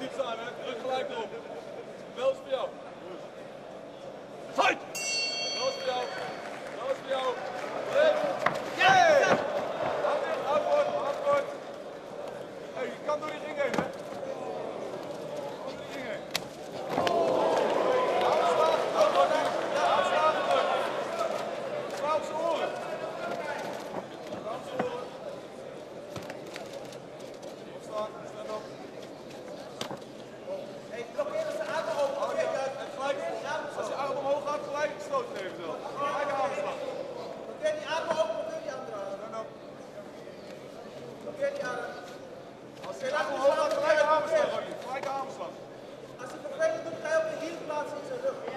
Niet staan, hè? Rug gelijk op. Wel voor jou. Als je dat omhoog gaat, gelijk aanslag. Aanslag. Als ze vervelend doet, ga je op de hiel plaatsen in zijn rug.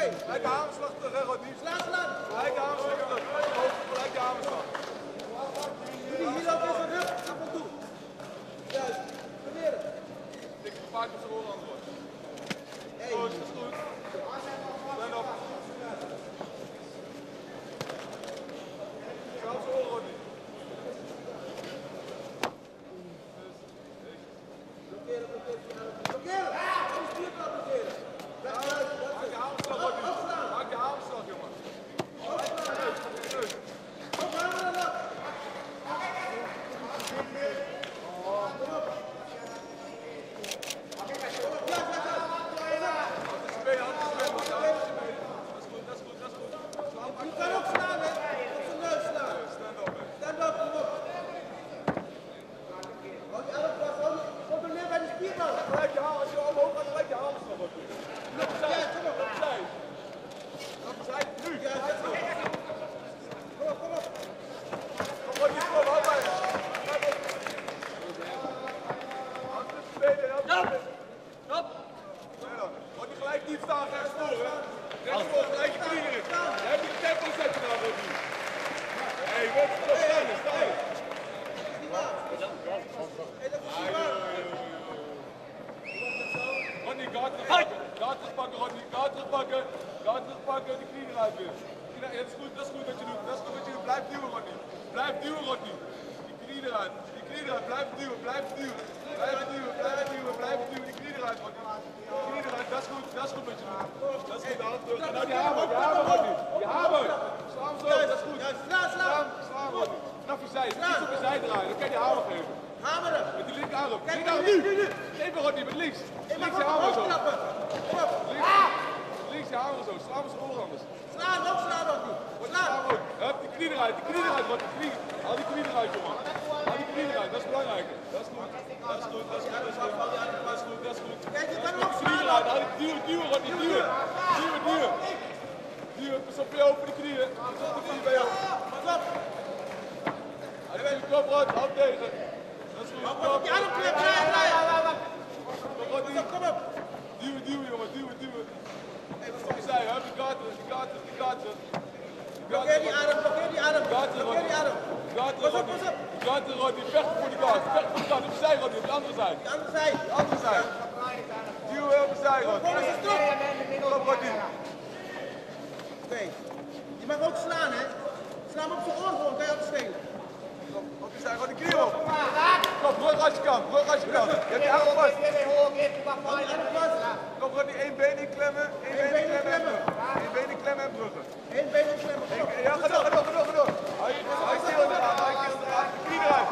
Lijke gelijke aanslag terug, hè, Gelijke aanslag terug. Gelijke aanslag. Wie hier ook even rug, toe. Proberen. Ik heb een zijn Rodney, ga terugpakken. Ga terugpakken, Rodney. Ga terugpakken. Ga terugpakken. Die knie eruit weer. Dat is goed, dat is goed wat je doet. Dat is goed wat je blijft Blijf duwen, Rodney. Blijf duwen, Rodney. Die knie eruit. Die knie eruit. Blijf duwen, blijf duwen. Blijf duwen, blijf duwen, blijf duwen. Die knie eruit, Rodney. Die knie eruit. Dat is goed, dat is goed wat je maakt. Dat is goed, dat is goed. Snap je zij, links op je draaien, dan kan je die hamer geven. Hameren! Met die linker. Kijk nou, nu! Nee, maar niet, met links. Ah! Links je hamer zo. Links je hamer zo, Slaan met zijn anders. Sla nog, sla nog, Sla. Hup, die knie eruit, die knie eruit, wat die knie. Haal die knie eruit, jongen. Haal die knie eruit, dat is belangrijk. Dat is goed, dat is goed, dat is goed, dat is goed. Kijk, je kan nog slaan. Knie eruit, duur, duur. Duur, duwen, Rodney, pas op je open die knieën. Pas op de knieën bij jou. Pas op. Je mag ook slaan, hè. Sla hem op zijn oor gewoon, kan je opstelen. Kom, Op de zijde, Rodney. Knie op. Rug als je hebt je vast. Hou die vast. Kom, Rodney. Één been inklemmen. Één Eén been inklemmen. inklemmen. Één been inklemmen en bruggen. Eén been op. Ja, ga door, ga door, ga door, ga door. Hou je je keel eraan, hou je knie eruit.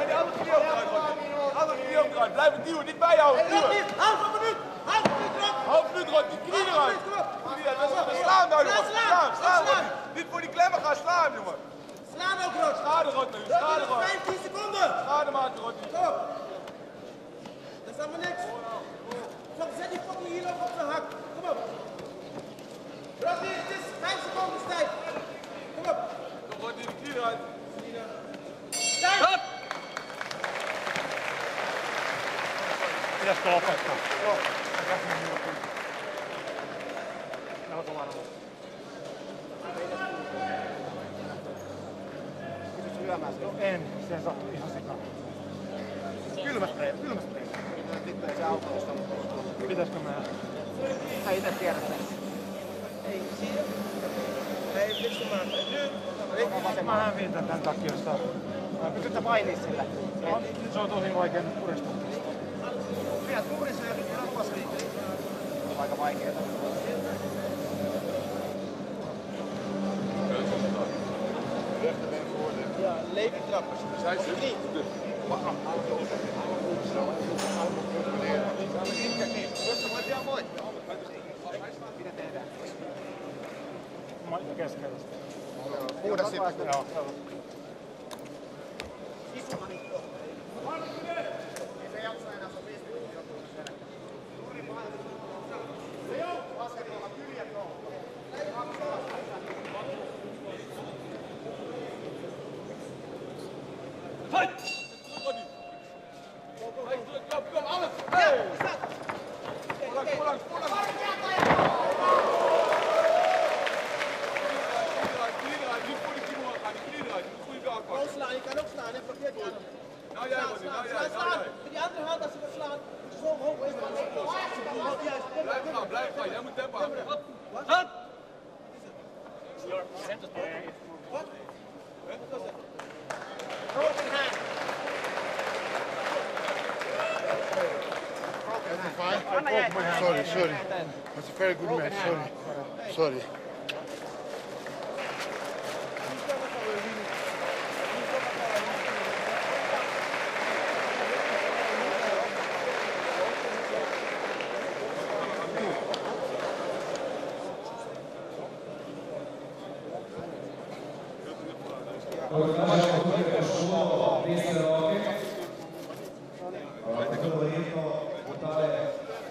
En die andere knie ook eruit. Die andere knie ook eruit. Blijf het duwen, niet bijhouden. Nog Duwen. niet. Half een minuut. Half een minuut terug. Half. Die knie een eruit. minuut, kom op. Knie eruit. Dat is goed. Sla hem nou, jongen. Slaan, slaan. Niet voor die klemmen gaan, sla hem, jongen. Slaan ook. Schade, Rodney. Schade, Rodney. 15 seconden. Schade maken. Kom op. Dat is allemaal niks. Kom, zet die fucking hier nog op zijn hak. Kom op. Rodney, het is 5 seconden tijd. Kom op. Kom, Rodney, die knie eruit. Tijd. En siihen sattui ihan sikaa. Kylmästä ei, kylmästä ei. Sitten se auto Pitäisikö mennä? Sä itse tiedät sen. Ei, siinä. Ei, miksi mä nyt? Mä häviin tän, tän takia sitä. Pystytkö painii sillä? Nyt se on tosi vaikea nyt puristaa. Pidät purissa ja nyt rappas Aika vaikeeta. Ja, levend trappen. Zij zit. Knie. Mä keskellä sitä. Puhdas sitten. Sorry, sorry. That's a very good match. Sorry. Sorry. Tako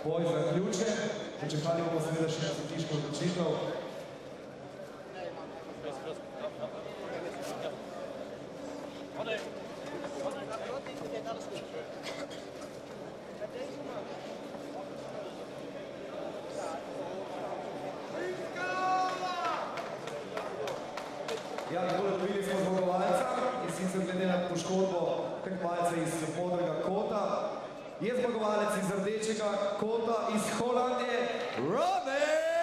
boj zaključen. Pričakali bomo seveda še sodniško odločitev. Je zmagovalec iz rdečega kota iz Holandije, Robert!